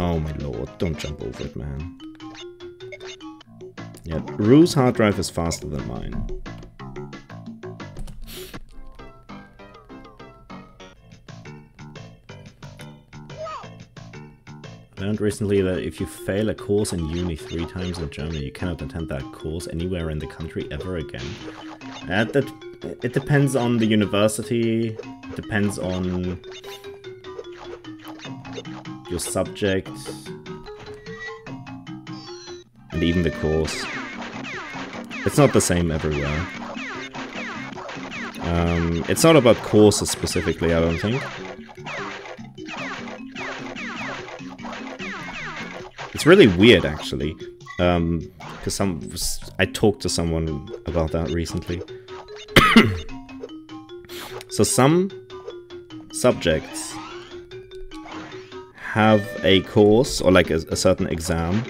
Oh my lord, don't jump over it, man. Yeah, Rue's hard drive is faster than mine. learned recently that if you fail a course in uni three times in Germany, you cannot attend that course anywhere in the country ever again. Uh, that, it depends on the university, it depends on your subject, and even the course. It's not the same everywhere. Um, it's not about courses specifically, I don't think. It's really weird, actually, because um, some I talked to someone about that recently. so some subjects have a course or like a, a certain exam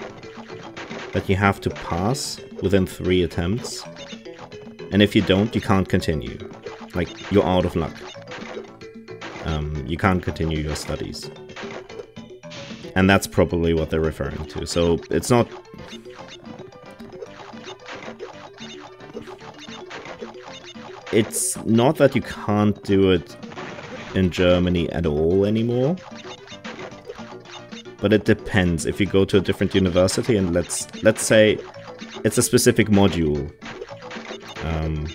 that you have to pass within three attempts, and if you don't, you can't continue. Like you're out of luck. Um, you can't continue your studies. And that's probably what they're referring to. So it's not... It's not that you can't do it in Germany at all anymore. But it depends. If you go to a different university and let's let's say it's a specific module um,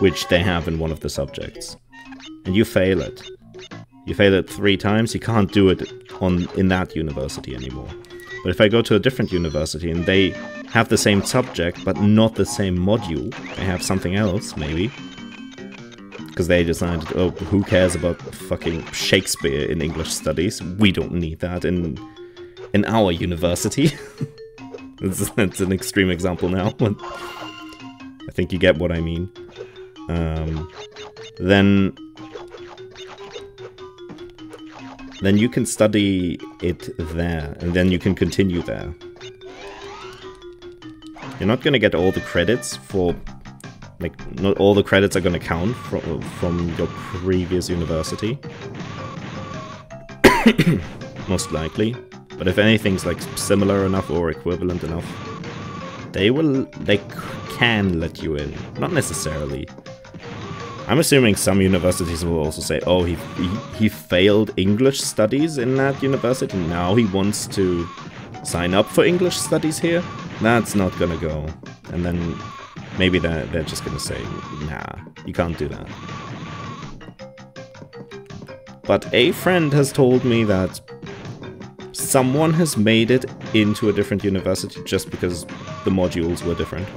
which they have in one of the subjects and you fail it you fail it three times, you can't do it on in that university anymore. But if I go to a different university and they have the same subject but not the same module, they have something else, maybe. Because they decided, oh, who cares about fucking Shakespeare in English studies? We don't need that in in our university. That's an extreme example now, but I think you get what I mean. Um, then then you can study it there, and then you can continue there. You're not gonna get all the credits for... Like, not all the credits are gonna count from, from your previous university. Most likely. But if anything's like similar enough or equivalent enough, they will... they can let you in. Not necessarily. I'm assuming some universities will also say, oh, he, he, he failed English studies in that university, now he wants to sign up for English studies here. That's not gonna go. And then maybe they're, they're just gonna say, nah, you can't do that. But a friend has told me that someone has made it into a different university just because the modules were different.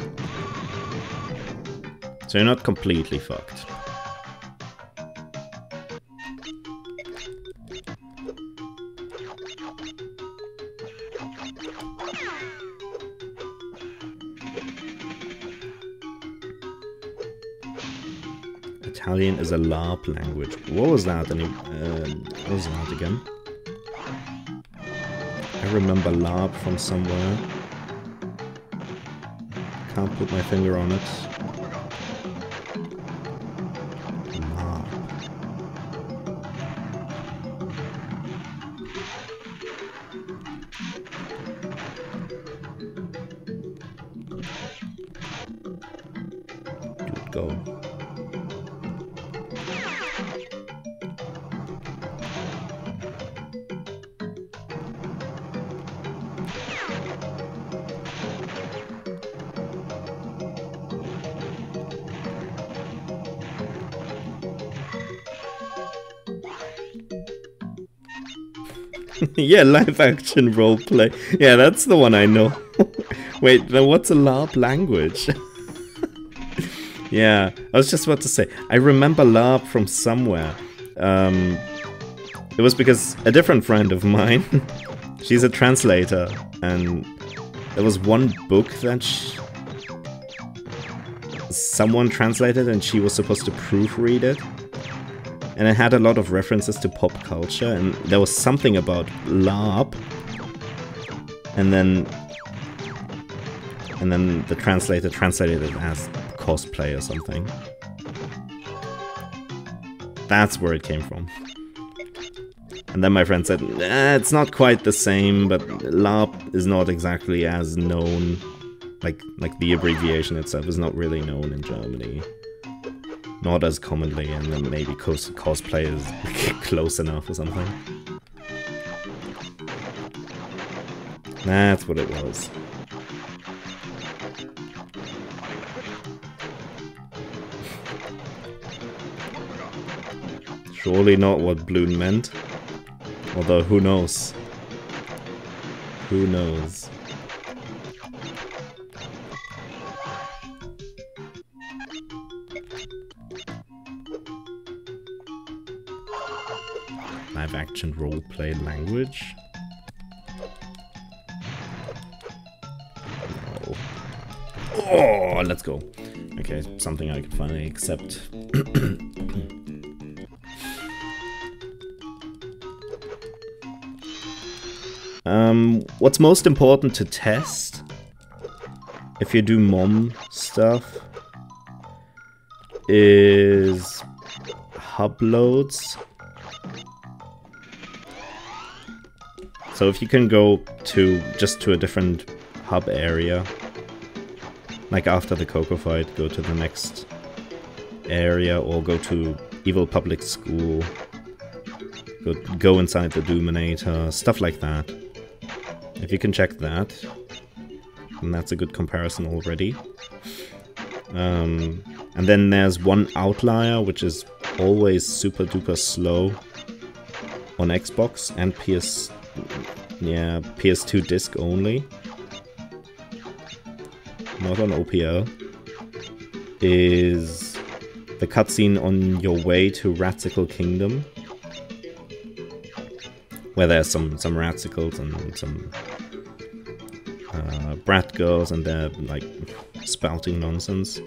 So you're not completely fucked. Italian is a LARP language. What was that? Any, uh, what was that again? I remember LARP from somewhere. Can't put my finger on it. Yeah, live action roleplay. Yeah, that's the one I know. Wait, then what's a LARP language? yeah, I was just about to say, I remember LARP from somewhere. Um, it was because a different friend of mine, she's a translator, and there was one book that she, someone translated and she was supposed to proofread it and it had a lot of references to pop culture, and there was something about LARP, and then and then the translator translated it as cosplay or something. That's where it came from. And then my friend said, eh, it's not quite the same, but LARP is not exactly as known. Like, like the abbreviation itself is not really known in Germany. Not as commonly, and then maybe cos cosplay is close enough or something. That's what it was. Surely not what Bloon meant. Although, who knows? Who knows? Action roleplay language? No. Oh, let's go. Okay, something I could finally accept. Um, what's most important to test if you do MoM stuff is hub loads. So if you can go to just to a different hub area, like after the Coco fight, go to the next area or go to Evil Public School, go, go inside the Dominator, stuff like that. If you can check that, and that's a good comparison already. Um, and then there's one outlier, which is always super duper slow on Xbox and PS, yeah, PS2 disc only. Not on OPL. Is the cutscene on your way to Ratcicle Kingdom where there's some some ratcicles and some uh, brat girls and they're like spouting nonsense.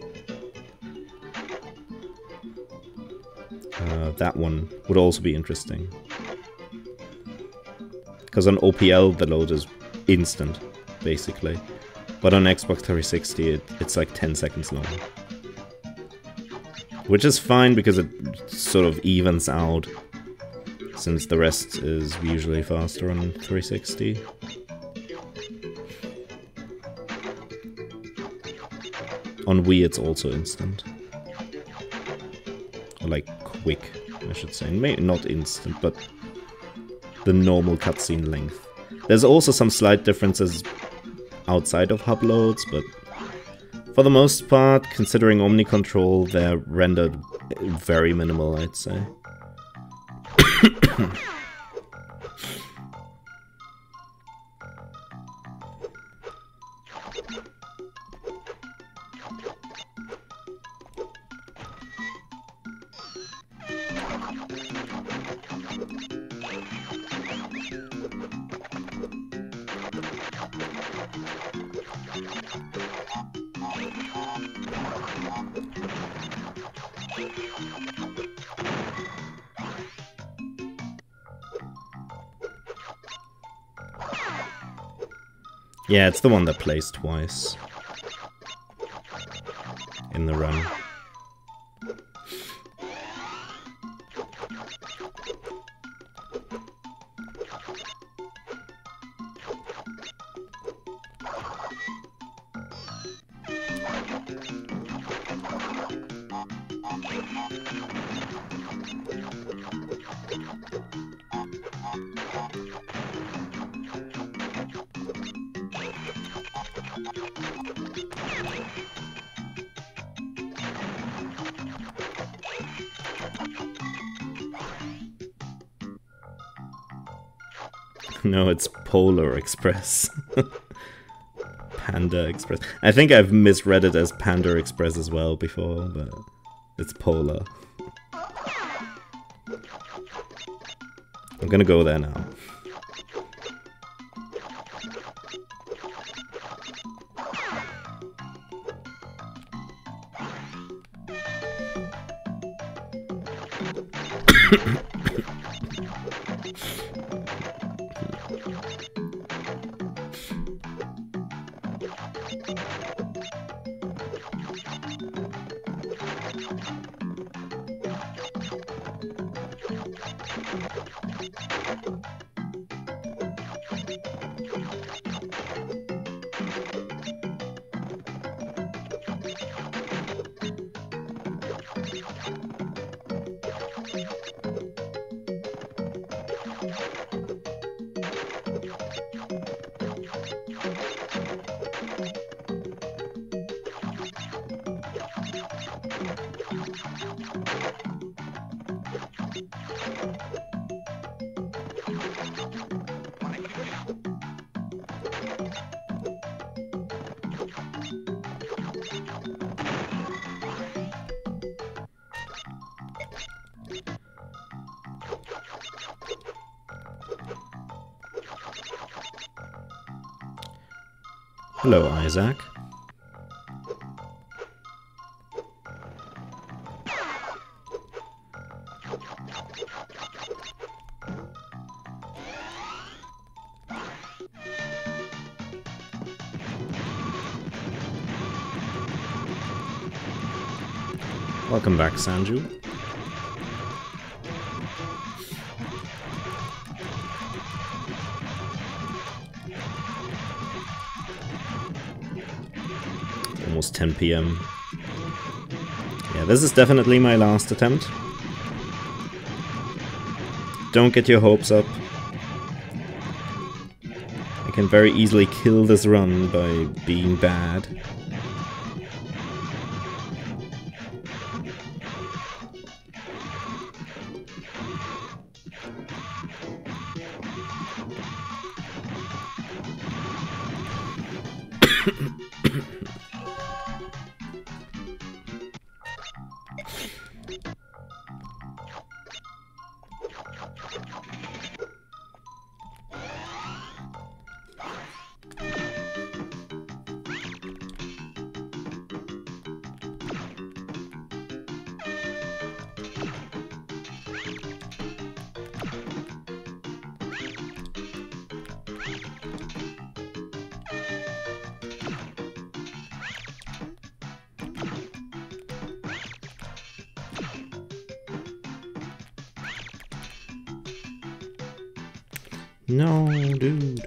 Uh, that one would also be interesting. Because on OPL the load is instant, basically. But on Xbox 360 it, it's like 10 seconds long. Which is fine because it sort of evens out since the rest is usually faster on 360. On Wii it's also instant. Or like quick, I should say. Maybe not instant, but the normal cutscene length. There's also some slight differences outside of hub loads, but for the most part, considering Omni Control, they're rendered very minimal, I'd say. Yeah, it's the one that plays twice. In the run. Express. Panda Express. I think I've misread it as Panda Express as well before, but it's Polar. I'm gonna go there now. Isaac. Welcome back, Sanju. 10 p.m. Yeah, this is definitely my last attempt. Don't get your hopes up. I can very easily kill this run by being bad. No, dude.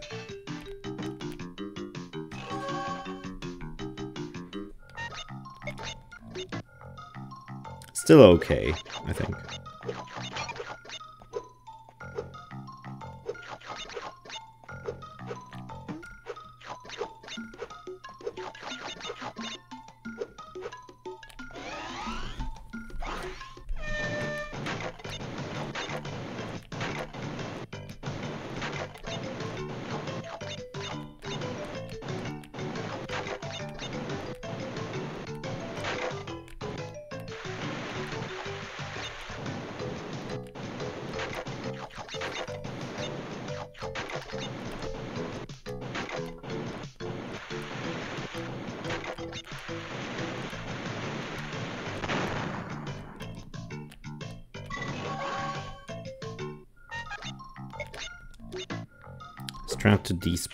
Still okay, I think.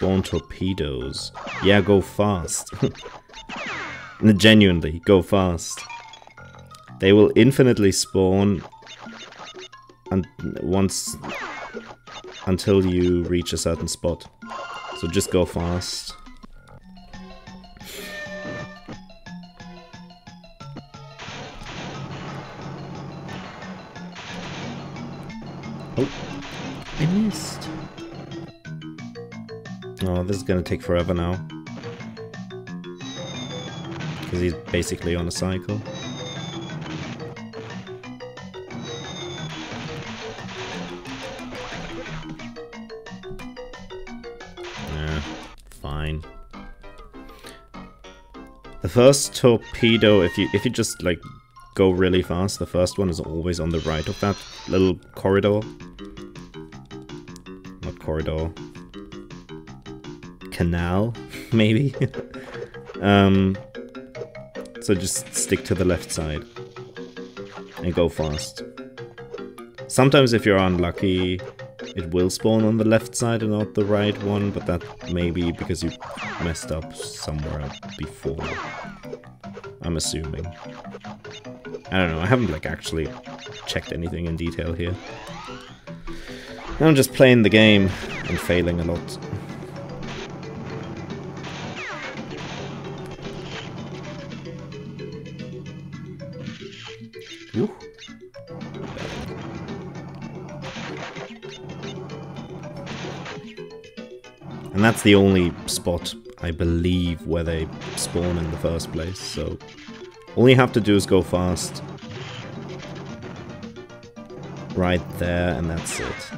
To despawn torpedoes. Yeah, go fast. Genuinely, go fast. They will infinitely spawn and once until you reach a certain spot. So just go fast. Oh, I missed. Oh, this is gonna take forever now. Because he's basically on a cycle. Yeah, fine. The first torpedo, if you if you just like go really fast, the first one is always on the right of that little corridor. Not corridor. Canal, maybe? um, so just stick to the left side. And go fast. Sometimes if you're unlucky, it will spawn on the left side and not the right one, but that may be because you messed up somewhere before. I'm assuming. I don't know, I haven't like actually checked anything in detail here. I'm just playing the game and failing a lot. And that's the only spot, I believe, where they spawn in the first place, so... All you have to do is go fast. Right there, and that's it.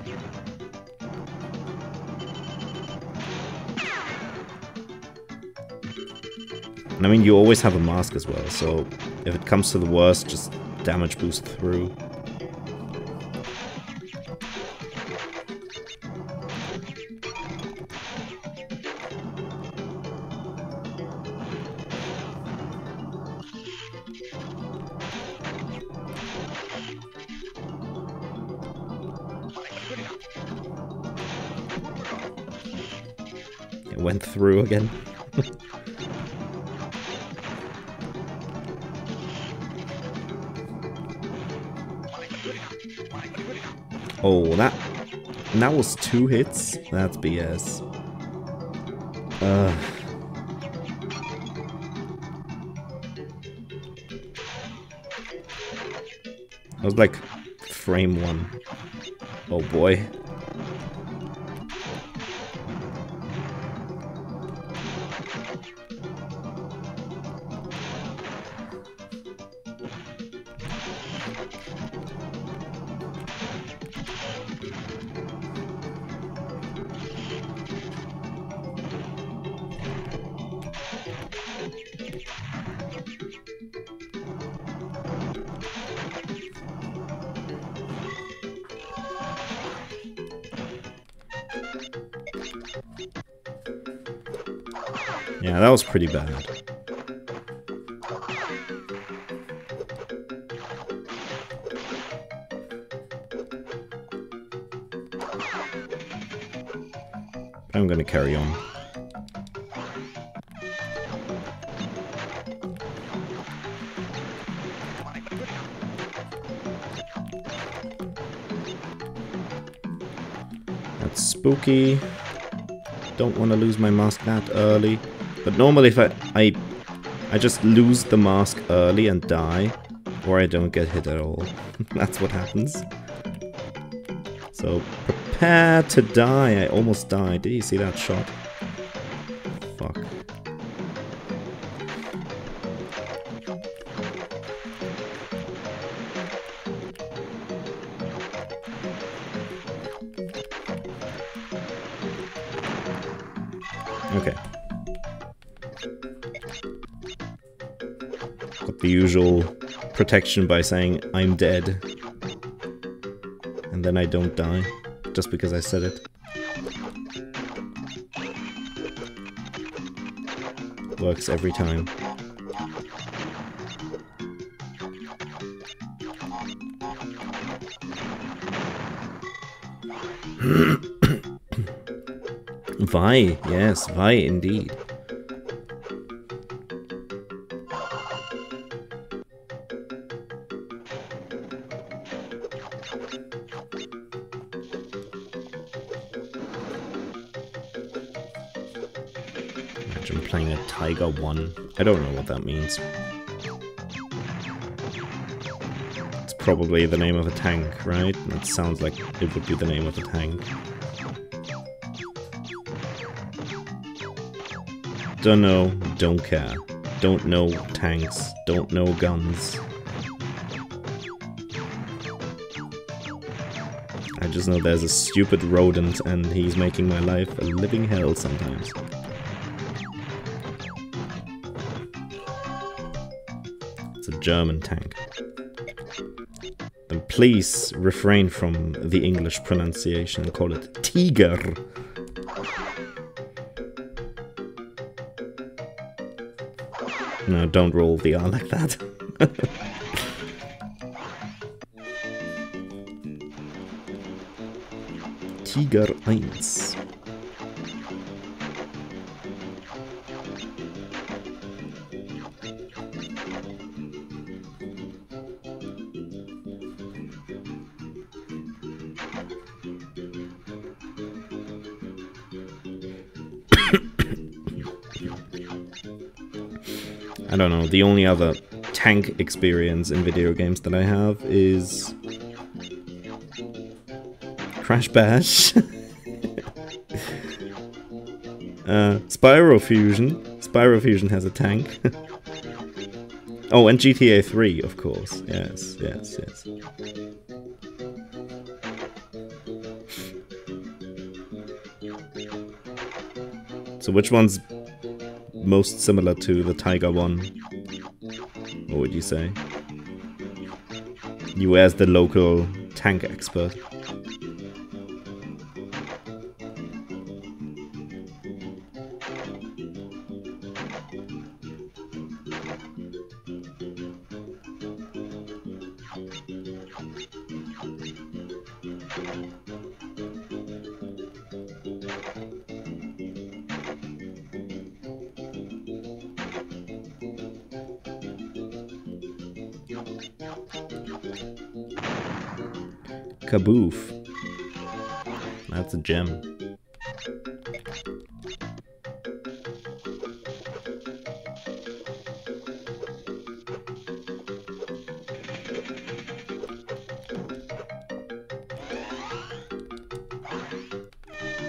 And I mean, you always have a mask as well, so if it comes to the worst, just damage boost through. Again. oh, that that was two hits? That's BS. Ugh. That was like frame one. Oh boy. Pretty bad. I'm gonna carry on. That's spooky. Don't want to lose my mask that early. But normally if I, I, I just lose the mask early and die, or I don't get hit at all. That's what happens. So prepare to die. I almost died. Did you see that shot? Protection by saying, I'm dead. And then I don't die, just because I said it. Works every time. Vi, yes, Vi indeed. Imagine playing a Tiger 1. I don't know what that means. It's probably the name of a tank, right? That sounds like it would be the name of a tank. Don't know, don't care. Don't know tanks, don't know guns. Just know there's a stupid rodent and he's making my life a living hell sometimes. It's a German tank. Then please refrain from the English pronunciation and call it Tiger. No, don't roll the R like that. Tiger 1. I don't know, the only other tank experience in video games that I have is Crash Bash. uh, Spyro Fusion. Spyro Fusion has a tank. oh, and GTA 3, of course. Yes, yes, yes. So which one's most similar to the Tiger one? What would you say? You as the local tank expert. Kaboof. That's a gem.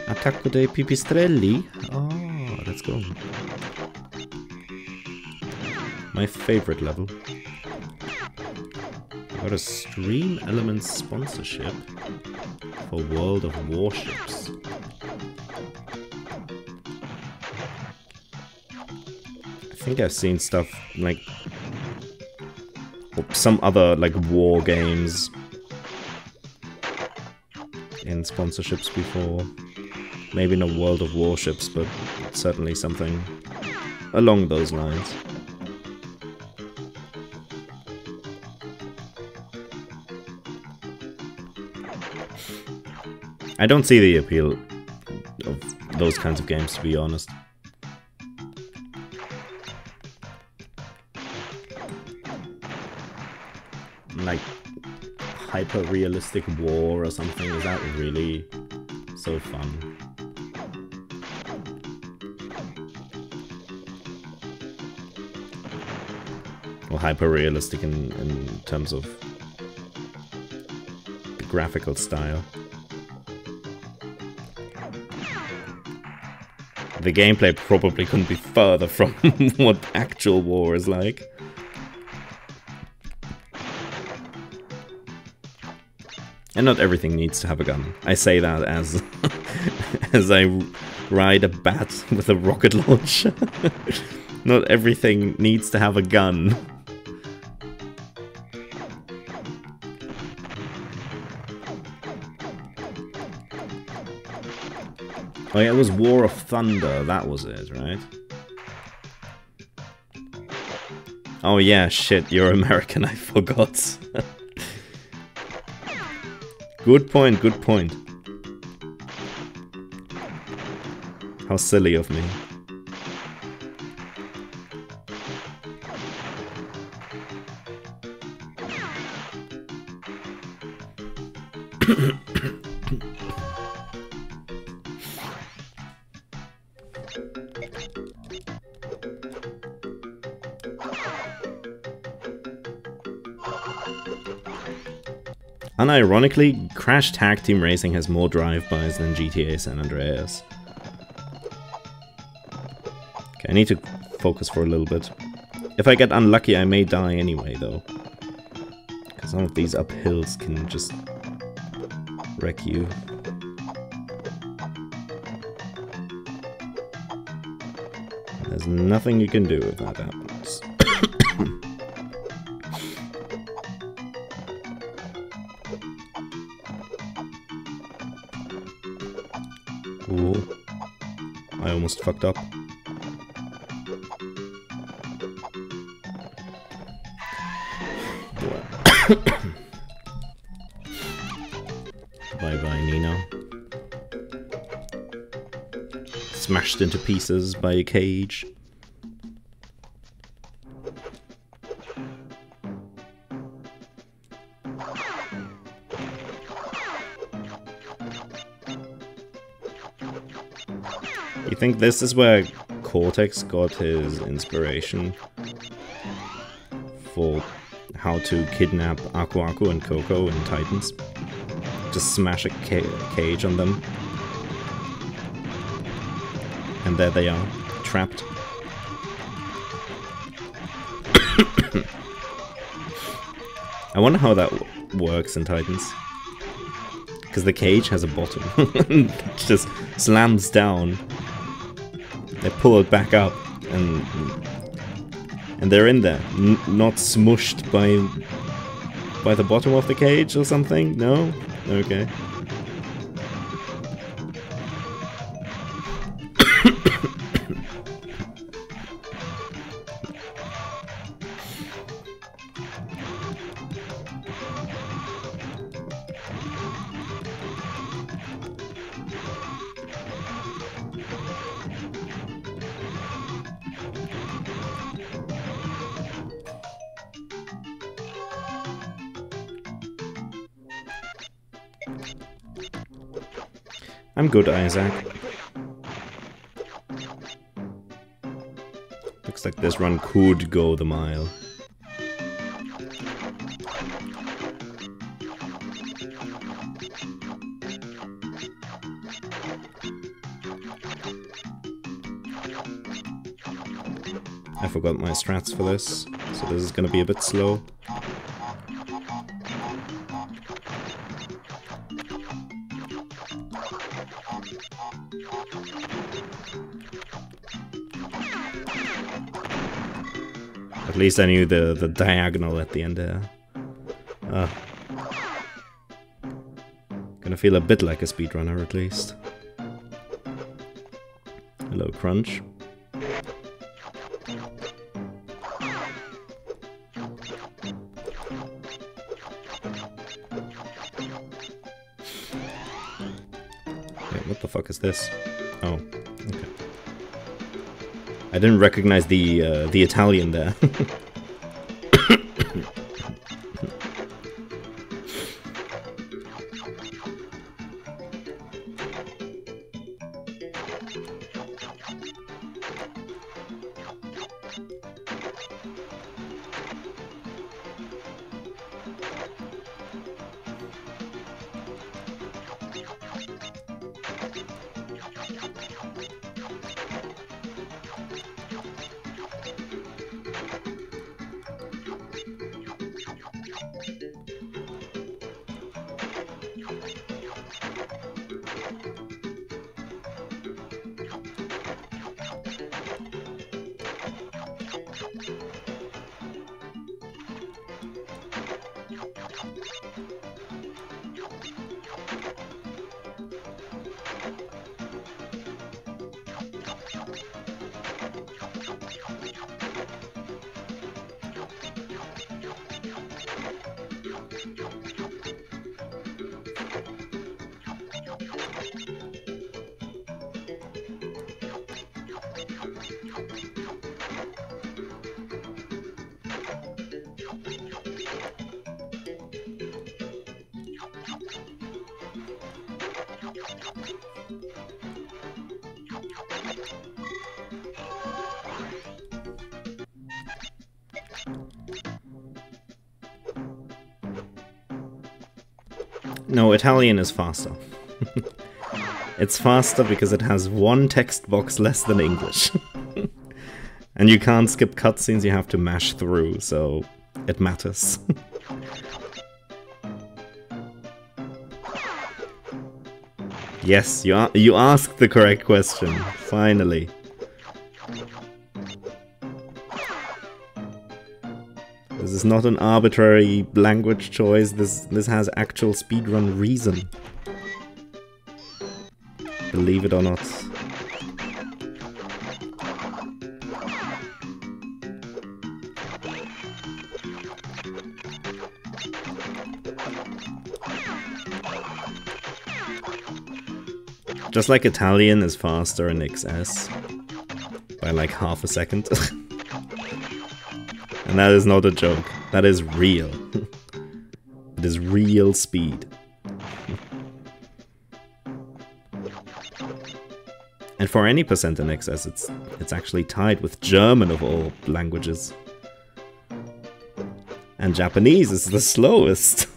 Attacco dei pipistrelli? Oh, let's go. My favorite level. Got a StreamElements sponsorship for World of Warships. I think I've seen stuff like some other like war games in sponsorships before. Maybe not World of Warships, but certainly something along those lines. I don't see the appeal of those kinds of games, to be honest. Like, hyper-realistic war or something, is that really so fun? Well, hyper-realistic in, in terms of the graphical style. The gameplay probably couldn't be further from what actual war is like. And not everything needs to have a gun. I say that as as I ride a bat with a rocket launcher. not everything needs to have a gun. Oh yeah, it was War of Thunder, that was it, right? Oh yeah, shit, you're American, I forgot. good point, good point. How silly of me. Unironically, Crash Tag Team Racing has more drive-bys than GTA San Andreas. Okay, I need to focus for a little bit. If I get unlucky, I may die anyway, though. Because some of these uphills can just wreck you. There's nothing you can do if that fucked up. bye bye, Nino. Smashed into pieces by a cage. Think this is where Cortex got his inspiration for how to kidnap Aku Aku and Coco and Titans. Just smash a ca cage on them. And there they are, trapped. I wonder how that works in Titans. Because the cage has a bottom. it just slams down. They pull it back up and and they're in there, N not smushed by by the bottom of the cage or something. No, okay. Good, Isaac. Looks like this run could go the mile. I forgot my strats for this, so this is gonna be a bit slow. At least I knew the, the diagonal at the end there. Uh, gonna feel a bit like a speedrunner at least. Hello, Crunch. What the fuck is this? I didn't recognize the uh, the Italian there. No, Italian is faster. it's faster because it has one text box less than English. and you can't skip cutscenes, you have to mash through, so it matters. yes, you, you asked the correct question, finally. Is not an arbitrary language choice, this, this has actual speedrun reason. Believe it or not. Just like Italian is faster in XS by like half a second. And that is not a joke. That is real. it is real speed. and for any percent in XS, it's it's actually tied with German of all languages. And Japanese is the slowest.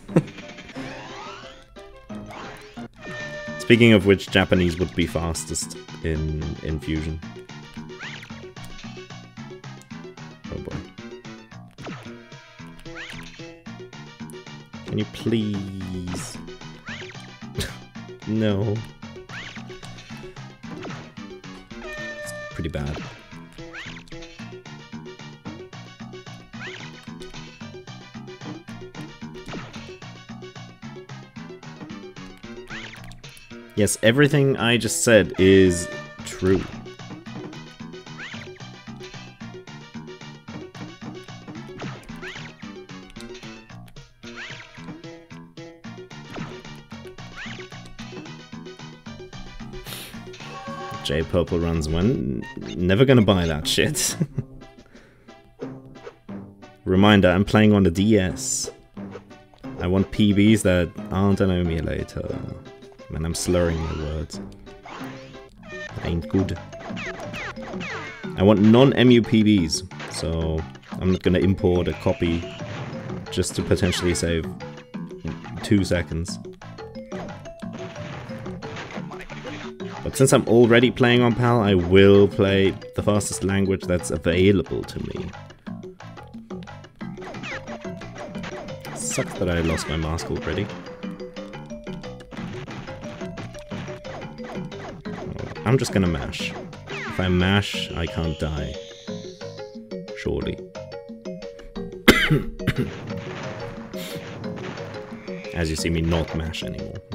Speaking of which, Japanese would be fastest in, in Fusion. You please... no. It's pretty bad. Yes, everything I just said is true. Purple runs when never gonna buy that shit. Reminder, I'm playing on the DS. I want PBs that aren't an emulator. Man, I'm slurring my words. That ain't good. I want non-MUPBs, so I'm not gonna import a copy just to potentially save two seconds. But since I'm already playing on PAL, I will play the fastest language that's available to me. Sucks that I lost my mask already. I'm just gonna mash. If I mash, I can't die. Surely. As you see me not mash anymore.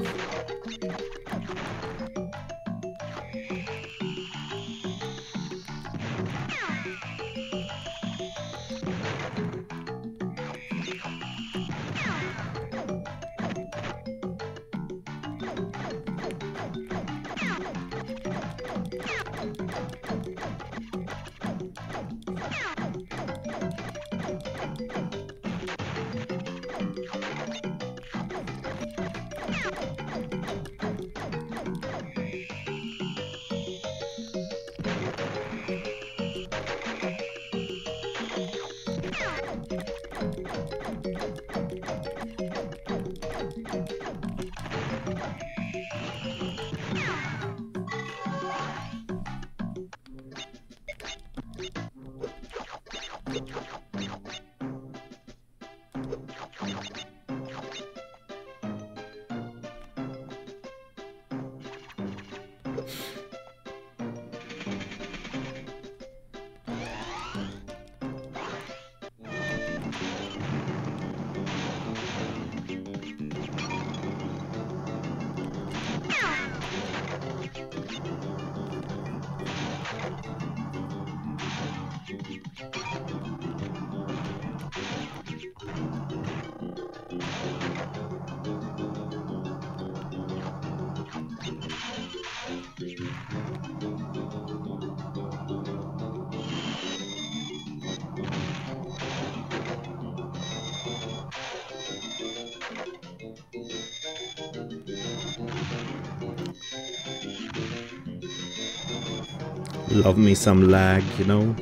Love me some lag, you know?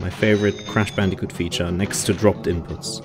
My favorite Crash Bandicoot feature next to dropped inputs.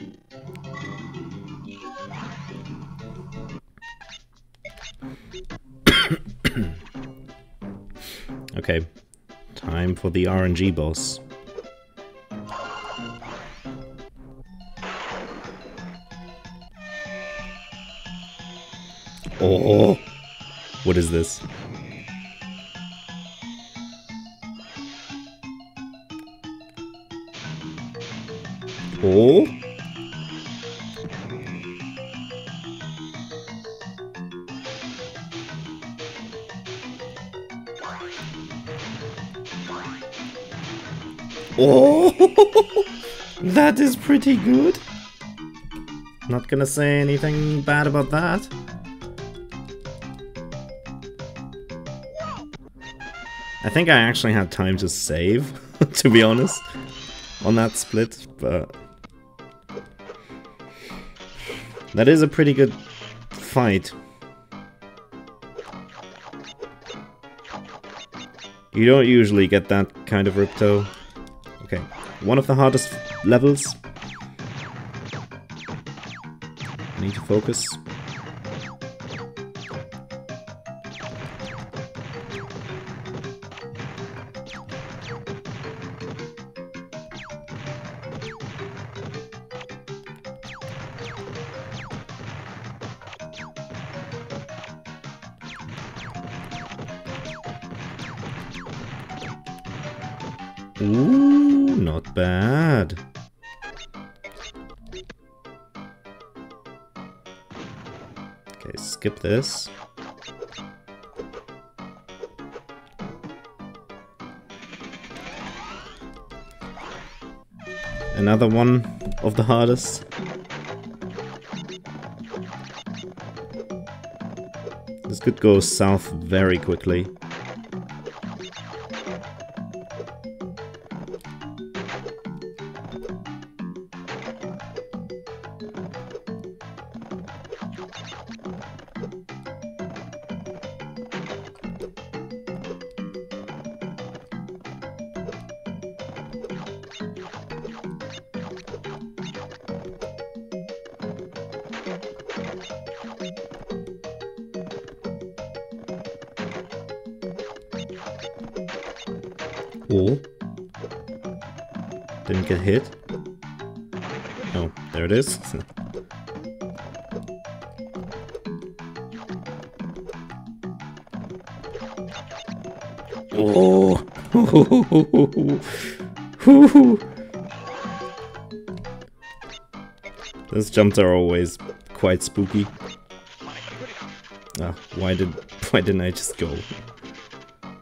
Okay, time for the RNG boss. Oh, what is this? That is pretty good. Not gonna say anything bad about that. I think I actually had time to save, to be honest, on that split, but... That is a pretty good fight. You don't usually get that kind of Ripto. Okay, one of the hardest levels. I need to focus. This. Another one of the hardest. This could go south very quickly. Oh. Didn't get hit. Oh, there it is. oh. Those jumps are always quite spooky. Ah, why did why didn't I just go?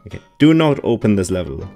Okay, do not open this level.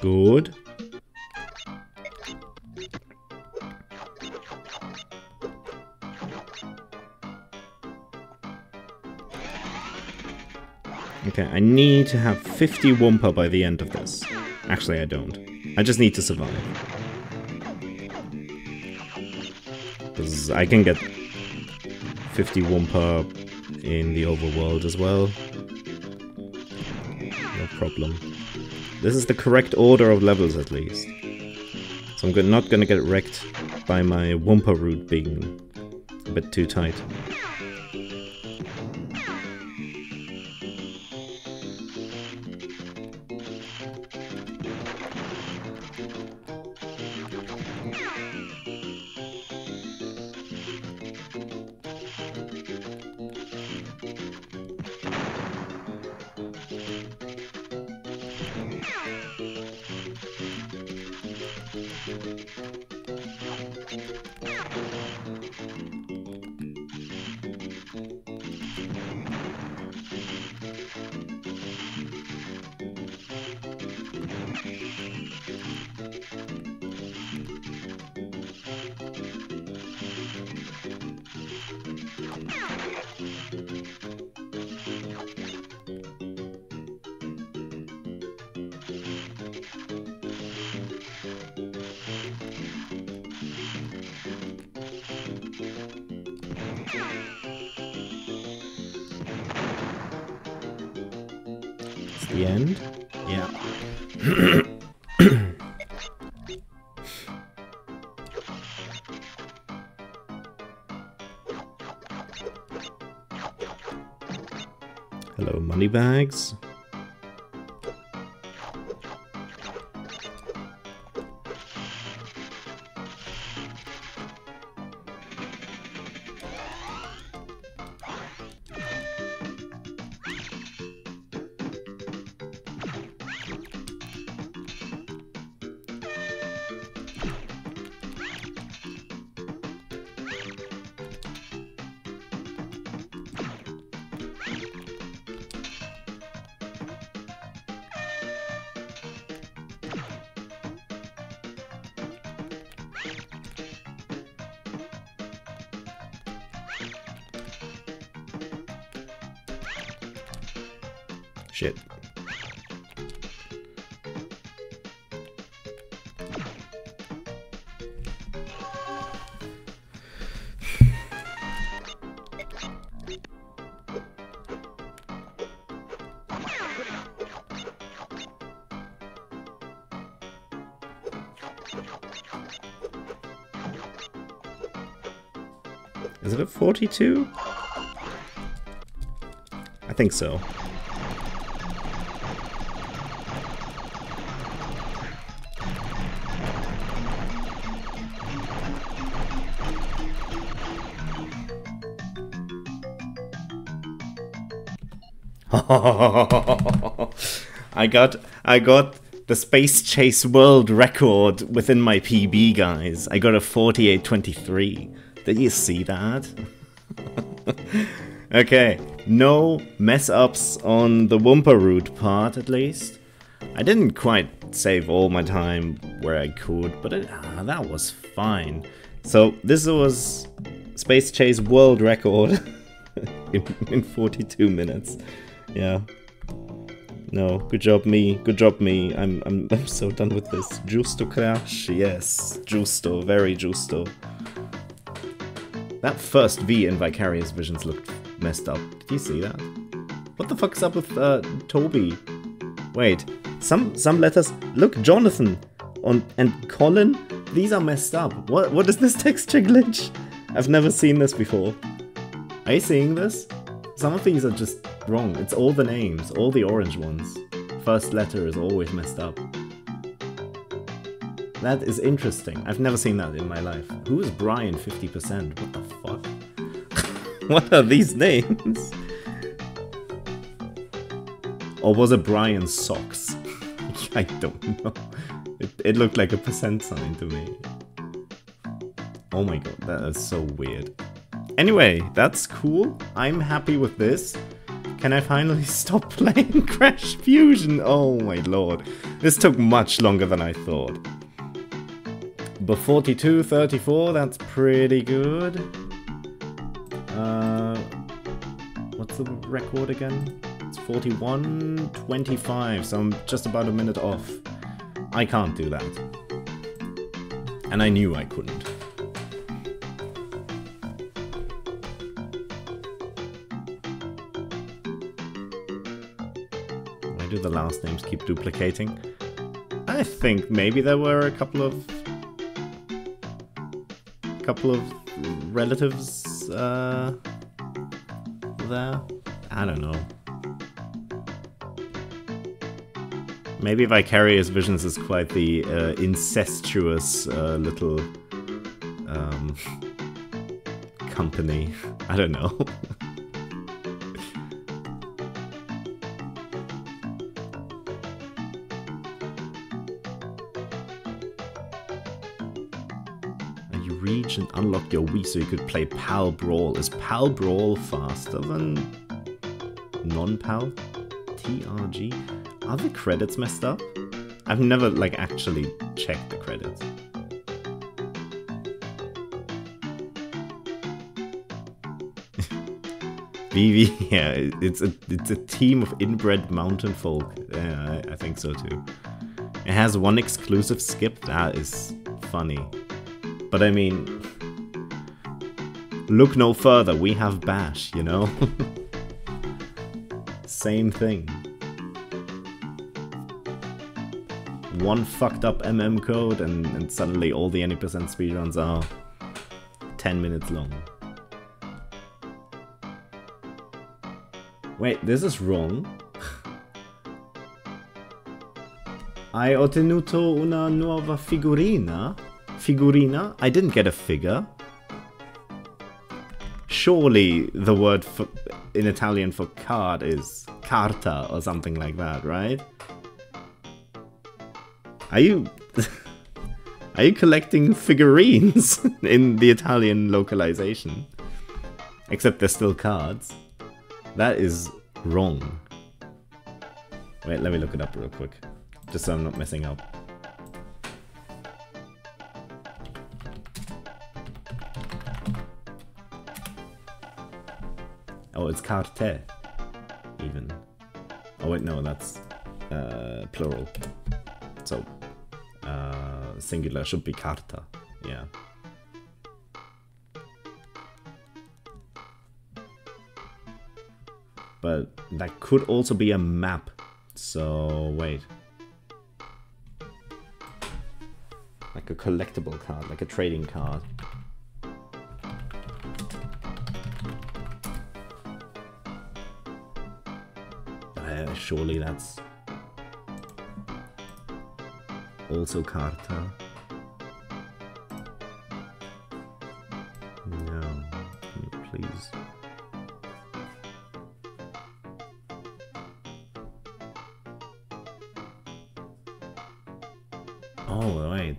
Good. Okay, I need to have 50 Wumpa by the end of this. Actually, I don't. I just need to survive. Because I can get 50 Wumpa in the overworld as well. No problem. This is the correct order of levels at least. So I'm not gonna get wrecked by my Wumpa route being a bit too tight. The end? Yeah. Hello, moneybags. Shit. Is it a 42? I think so. I got I got the Space Chase World Record within my PB, guys. I got a 4823. Did you see that? okay, no mess ups on the Wumpa route part, at least. I didn't quite save all my time where I could, but it, ah, that was fine. So this was Space Chase World Record in, in 42 minutes. Yeah. No, good job me, good job me. I'm I'm I'm so done with this. Justo crash, yes. Justo, very justo. That first V in Vicarious Visions looked messed up. Did you see that? What the fuck's up with uh, Toby? Wait, some some letters. Look, Jonathan on and Colin. These are messed up. What what is this texture glitch? I've never seen this before. Are you seeing this? Some of these are just wrong. It's all the names, all the orange ones. First letter is always messed up. That is interesting. I've never seen that in my life. Who is Brian 50%? What the fuck? what are these names? Or was it Brian Socks? I don't know. It, it looked like a percent sign to me. Oh my god, that is so weird. Anyway, that's cool. I'm happy with this. Can I finally stop playing Crash Fusion? Oh my lord. This took much longer than I thought. But 42, 34, that's pretty good. Uh, what's the record again? It's 41, 25, so I'm just about a minute off. I can't do that. And I knew I couldn't. The last names keep duplicating? I think maybe there were a couple of couple of relatives uh, there. I don't know. Maybe Vicarious Visions is quite the uh, incestuous uh, little um, company. I don't know. and unlock your Wii so you could play PAL Brawl. Is PAL Brawl faster than non-PAL TRG? Are the credits messed up? I've never like actually checked the credits. Vivi, yeah, it's a it's a team of inbred mountain folk. Yeah, I, I think so too. It has one exclusive skip. That is funny. But I mean, look no further, we have Bash, you know? Same thing. one fucked up MM code and, and suddenly all the 80% speedruns are 10 minutes long. Wait, this is wrong. Hai ottenuto una nuova figurina? Figurina? I didn't get a figure. Surely the word for, in Italian for card is carta or something like that, right? Are you... are you collecting figurines in the Italian localization? Except they're still cards. That is wrong. Wait, let me look it up real quick just so I'm not messing up. Oh, it's carte, even. Oh wait, no, that's uh, plural. So, uh, singular should be carta, yeah. But that could also be a map. So, wait. Like a collectible card, like a trading card. Surely that's also Carta. No, please? Oh, wait.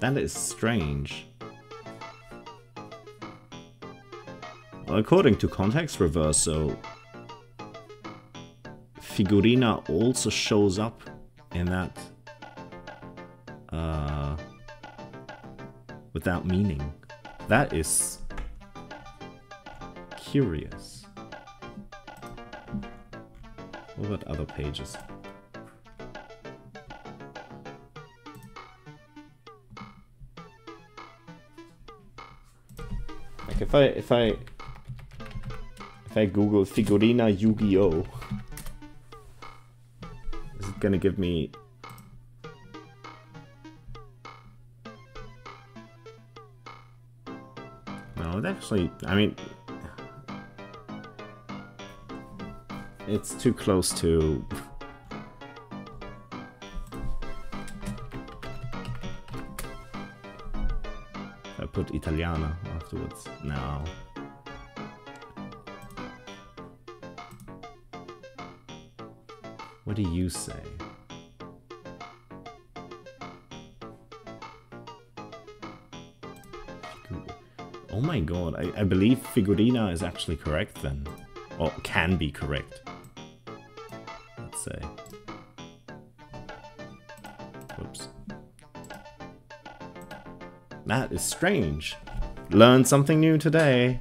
That is strange. According to Context Reverso, Figurina also shows up in that uh, without meaning. That is curious. What about other pages? Like if I if I if I Google Figurina Yu-Gi-Oh, is it gonna give me? No, it actually. I mean, it's too close to I put Italiana afterwards. No. What do you say? Oh my god, I, I believe Figurina is actually correct then. Or can be correct. Let's say. That is strange. Learned something new today.